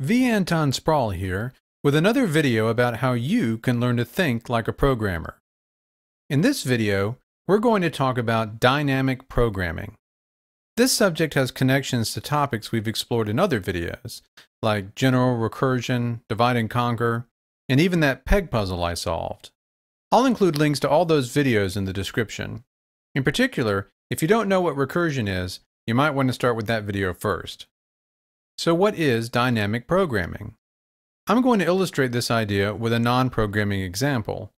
V. Anton Spraul here with another video about how you can learn to think like a programmer. In this video, we're going to talk about dynamic programming. This subject has connections to topics we've explored in other videos, like general recursion, divide and conquer, and even that peg puzzle I solved. I'll include links to all those videos in the description. In particular, if you don't know what recursion is, you might want to start with that video first. So what is dynamic programming? I'm going to illustrate this idea with a non-programming example.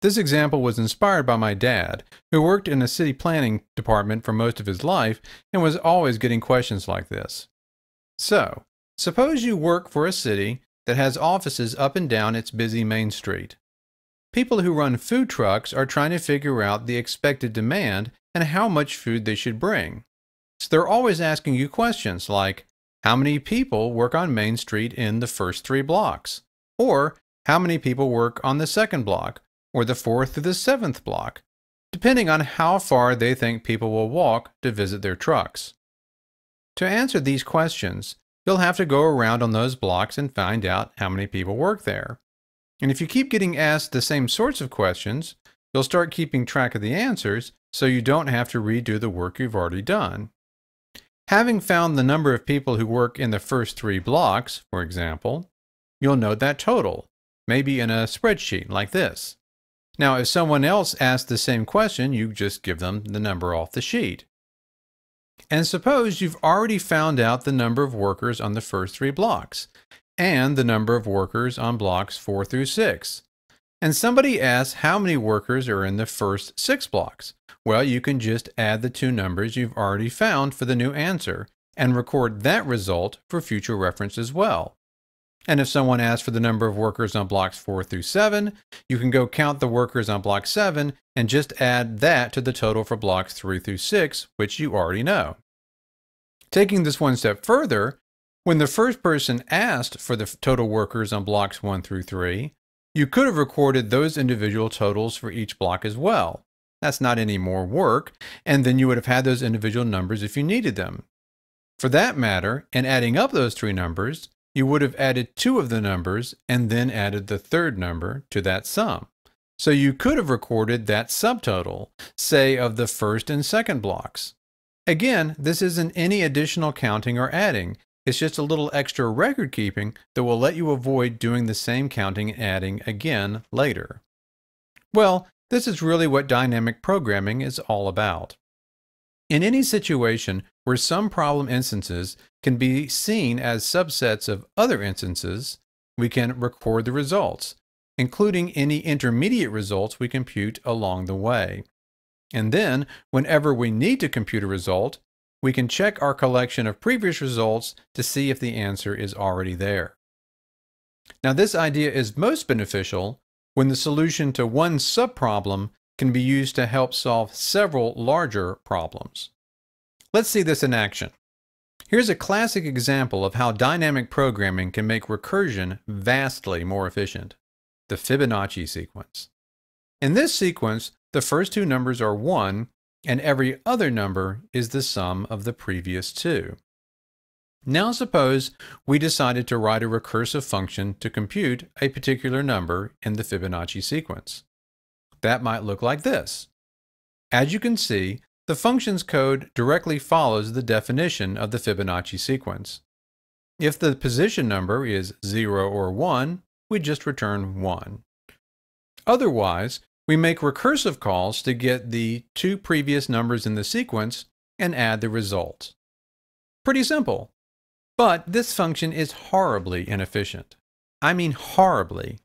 This example was inspired by my dad, who worked in a city planning department for most of his life and was always getting questions like this. So, suppose you work for a city that has offices up and down its busy main street. People who run food trucks are trying to figure out the expected demand and how much food they should bring. So they're always asking you questions like, how many people work on Main Street in the first three blocks? Or how many people work on the second block, or the fourth through the seventh block, depending on how far they think people will walk to visit their trucks. To answer these questions, you'll have to go around on those blocks and find out how many people work there. And if you keep getting asked the same sorts of questions, you'll start keeping track of the answers so you don't have to redo the work you've already done. Having found the number of people who work in the first three blocks, for example, you'll note that total, maybe in a spreadsheet like this. Now, if someone else asks the same question, you just give them the number off the sheet. And suppose you've already found out the number of workers on the first three blocks and the number of workers on blocks four through six. And somebody asks how many workers are in the first six blocks. Well, you can just add the two numbers you've already found for the new answer and record that result for future reference as well. And if someone asks for the number of workers on blocks 4 through 7, you can go count the workers on block 7 and just add that to the total for blocks 3 through 6, which you already know. Taking this one step further, when the first person asked for the total workers on blocks 1 through 3, you could have recorded those individual totals for each block as well. That's not any more work, and then you would have had those individual numbers if you needed them. For that matter, in adding up those three numbers, you would have added two of the numbers and then added the third number to that sum. So you could have recorded that subtotal, say of the first and second blocks. Again, this isn't any additional counting or adding. It's just a little extra record keeping that will let you avoid doing the same counting and adding again later. Well, this is really what dynamic programming is all about. In any situation where some problem instances can be seen as subsets of other instances, we can record the results, including any intermediate results we compute along the way. And then, whenever we need to compute a result, we can check our collection of previous results to see if the answer is already there. Now, this idea is most beneficial when the solution to one subproblem can be used to help solve several larger problems. Let's see this in action. Here's a classic example of how dynamic programming can make recursion vastly more efficient. The Fibonacci sequence. In this sequence, the first two numbers are 1, and every other number is the sum of the previous two. Now suppose we decided to write a recursive function to compute a particular number in the Fibonacci sequence. That might look like this. As you can see, the function's code directly follows the definition of the Fibonacci sequence. If the position number is 0 or 1, we just return 1. Otherwise, we make recursive calls to get the two previous numbers in the sequence and add the result. Pretty simple. But this function is horribly inefficient. I mean horribly.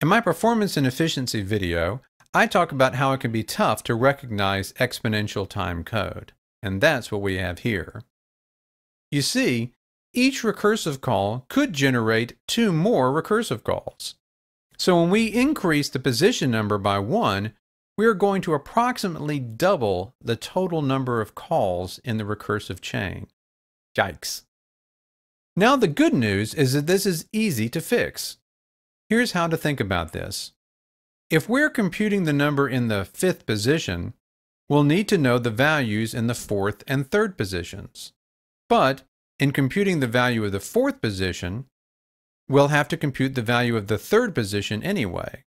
In my performance and efficiency video, I talk about how it can be tough to recognize exponential time code, and that's what we have here. You see, each recursive call could generate two more recursive calls. So when we increase the position number by one, we are going to approximately double the total number of calls in the recursive chain. Yikes. Now the good news is that this is easy to fix. Here's how to think about this. If we're computing the number in the fifth position, we'll need to know the values in the fourth and third positions. But in computing the value of the fourth position, we'll have to compute the value of the third position anyway.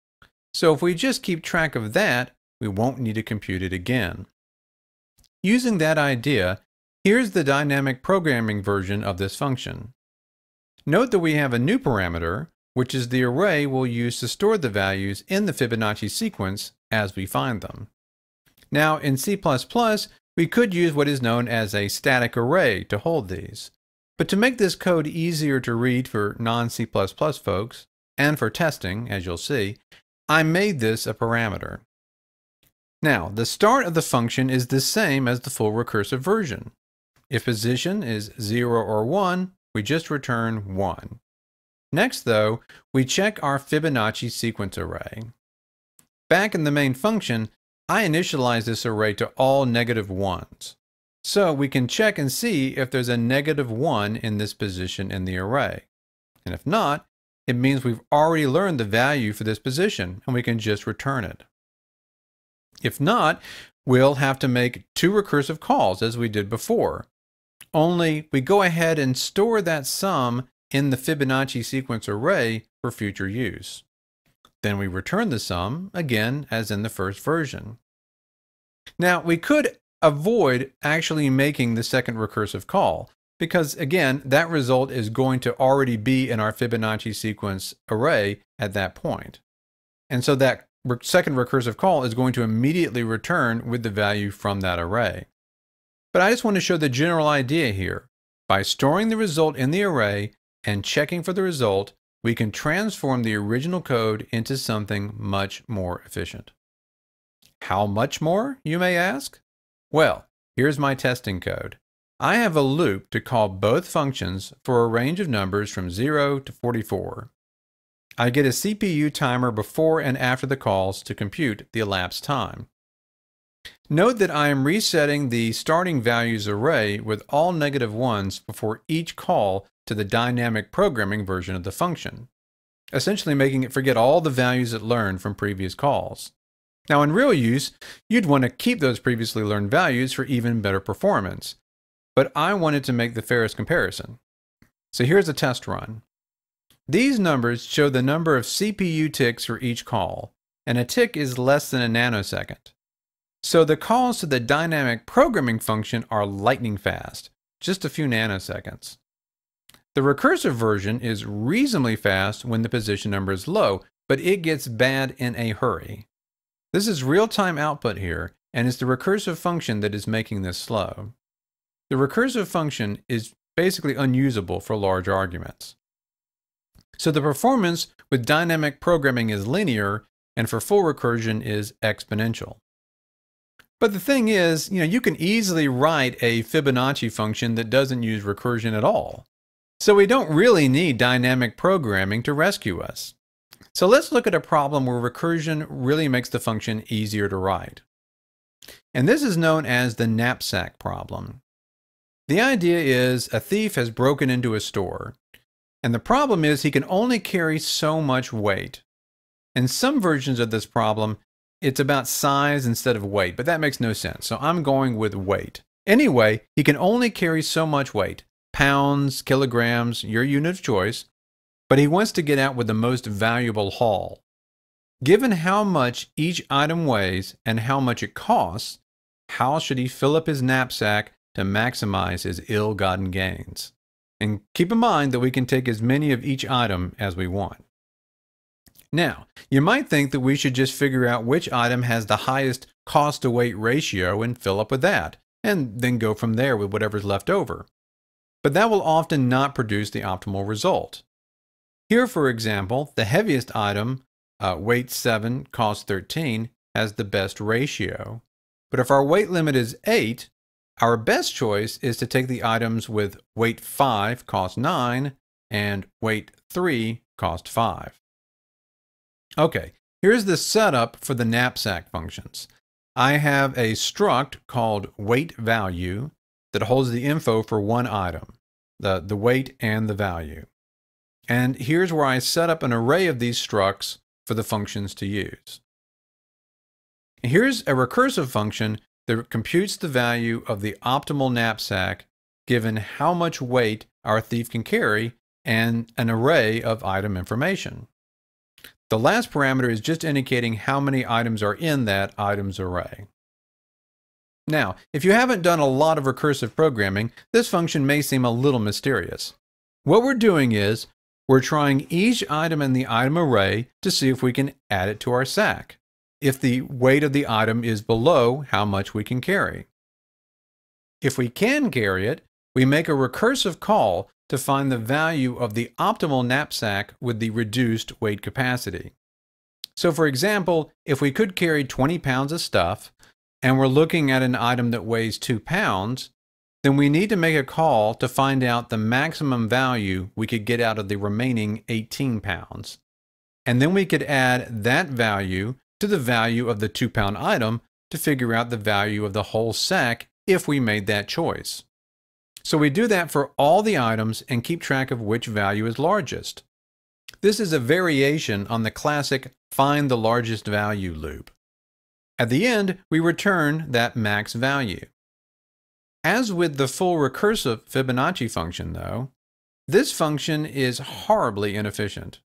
So if we just keep track of that, we won't need to compute it again. Using that idea, here's the dynamic programming version of this function. Note that we have a new parameter, which is the array we'll use to store the values in the Fibonacci sequence as we find them. Now, in C++, we could use what is known as a static array to hold these. But to make this code easier to read for non-C++ folks, and for testing, as you'll see, I made this a parameter. Now, the start of the function is the same as the full recursive version. If position is 0 or 1, we just return 1. Next, though, we check our Fibonacci sequence array. Back in the main function, I initialize this array to all negative 1s. So we can check and see if there's a negative 1 in this position in the array. And if not, it means we've already learned the value for this position, and we can just return it. If not, we'll have to make two recursive calls as we did before. Only we go ahead and store that sum in the Fibonacci sequence array for future use. Then we return the sum, again as in the first version. Now we could avoid actually making the second recursive call, because again, that result is going to already be in our Fibonacci sequence array at that point. And so that second recursive call is going to immediately return with the value from that array. But I just want to show the general idea here. By storing the result in the array and checking for the result, we can transform the original code into something much more efficient. How much more, you may ask? Well, here's my testing code. I have a loop to call both functions for a range of numbers from 0 to 44. I get a CPU timer before and after the calls to compute the elapsed time. Note that I am resetting the starting values array with all negative ones before each call to the dynamic programming version of the function, essentially making it forget all the values it learned from previous calls. Now in real use, you'd want to keep those previously learned values for even better performance, but I wanted to make the fairest comparison. So here's a test run. These numbers show the number of CPU ticks for each call, and a tick is less than a nanosecond. So the calls to the dynamic programming function are lightning fast, just a few nanoseconds. The recursive version is reasonably fast when the position number is low, but it gets bad in a hurry. This is real-time output here, and it's the recursive function that is making this slow. The recursive function is basically unusable for large arguments. So the performance with dynamic programming is linear, and for full recursion is exponential. But the thing is, you know, you can easily write a Fibonacci function that doesn't use recursion at all. So we don't really need dynamic programming to rescue us. So let's look at a problem where recursion really makes the function easier to write. And this is known as the knapsack problem. The idea is a thief has broken into a store, and the problem is he can only carry so much weight. In some versions of this problem, it's about size instead of weight, but that makes no sense. So I'm going with weight. Anyway, he can only carry so much weight pounds, kilograms, your unit of choice, but he wants to get out with the most valuable haul. Given how much each item weighs and how much it costs, how should he fill up his knapsack to maximize his ill gotten gains? And keep in mind that we can take as many of each item as we want. Now, you might think that we should just figure out which item has the highest cost to weight ratio and fill up with that, and then go from there with whatever's left over. But that will often not produce the optimal result. Here, for example, the heaviest item, uh, weight 7, cost 13, has the best ratio. But if our weight limit is 8, our best choice is to take the items with weight 5, cost 9, and weight 3, cost 5. Okay, here's the setup for the knapsack functions. I have a struct called weight value that holds the info for one item, the, the weight and the value. And here's where I set up an array of these structs for the functions to use. Here's a recursive function that computes the value of the optimal knapsack given how much weight our thief can carry and an array of item information. The last parameter is just indicating how many items are in that items array. Now, if you haven't done a lot of recursive programming, this function may seem a little mysterious. What we're doing is, we're trying each item in the item array to see if we can add it to our sack, if the weight of the item is below how much we can carry. If we can carry it, we make a recursive call to find the value of the optimal knapsack with the reduced weight capacity. So for example, if we could carry 20 pounds of stuff, and we're looking at an item that weighs 2 pounds, then we need to make a call to find out the maximum value we could get out of the remaining 18 pounds. And then we could add that value to the value of the 2 pound item to figure out the value of the whole sack if we made that choice. So we do that for all the items and keep track of which value is largest. This is a variation on the classic find the largest value loop. At the end, we return that max value. As with the full recursive Fibonacci function, though, this function is horribly inefficient.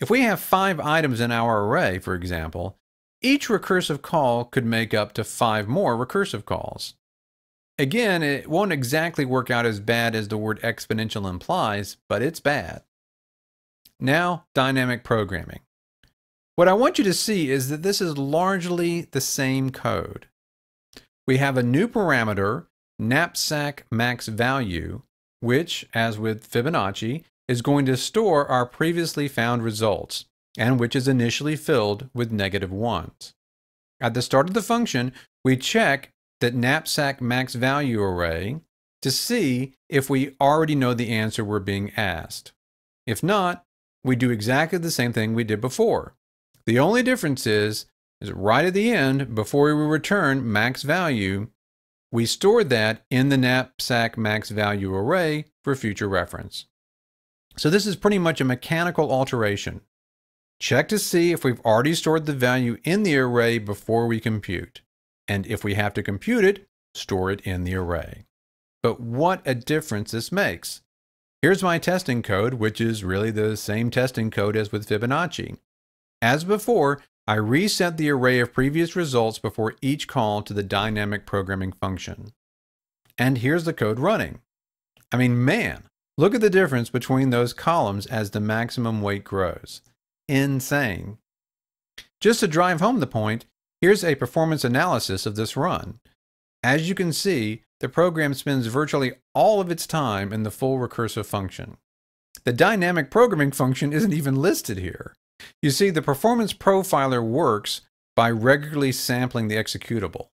If we have five items in our array, for example, each recursive call could make up to five more recursive calls. Again, it won't exactly work out as bad as the word exponential implies, but it's bad. Now, dynamic programming. What I want you to see is that this is largely the same code. We have a new parameter, knapsack max value, which, as with Fibonacci, is going to store our previously found results, and which is initially filled with negative ones. At the start of the function, we check that knapsack max value array to see if we already know the answer we're being asked. If not, we do exactly the same thing we did before. The only difference is, is right at the end, before we return max value, we stored that in the knapsack max value array for future reference. So this is pretty much a mechanical alteration. Check to see if we've already stored the value in the array before we compute. And if we have to compute it, store it in the array. But what a difference this makes. Here's my testing code, which is really the same testing code as with Fibonacci. As before, I reset the array of previous results before each call to the dynamic programming function. And here's the code running. I mean, man, look at the difference between those columns as the maximum weight grows. Insane. Just to drive home the point, here's a performance analysis of this run. As you can see, the program spends virtually all of its time in the full recursive function. The dynamic programming function isn't even listed here. You see, the performance profiler works by regularly sampling the executable.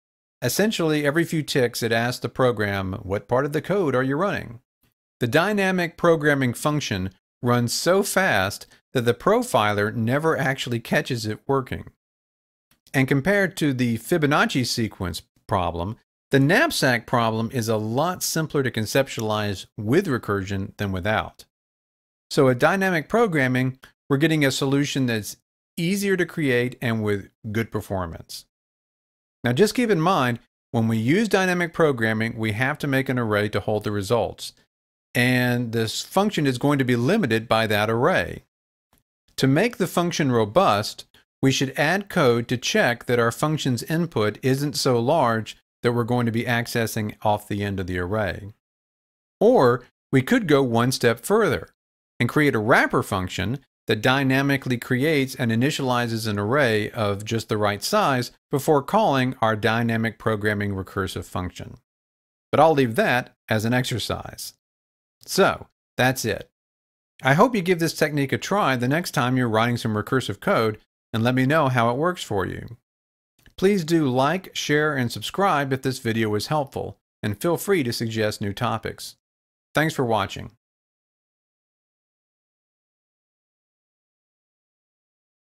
Essentially, every few ticks it asks the program, what part of the code are you running? The dynamic programming function runs so fast that the profiler never actually catches it working. And compared to the Fibonacci sequence problem, the knapsack problem is a lot simpler to conceptualize with recursion than without. So at dynamic programming, we're getting a solution that's easier to create and with good performance. Now just keep in mind, when we use dynamic programming, we have to make an array to hold the results. And this function is going to be limited by that array. To make the function robust, we should add code to check that our function's input isn't so large that we're going to be accessing off the end of the array. Or we could go one step further and create a wrapper function that dynamically creates and initializes an array of just the right size before calling our dynamic programming recursive function. But I'll leave that as an exercise. So, that's it. I hope you give this technique a try the next time you're writing some recursive code and let me know how it works for you. Please do like, share, and subscribe if this video was helpful, and feel free to suggest new topics. Thanks for watching.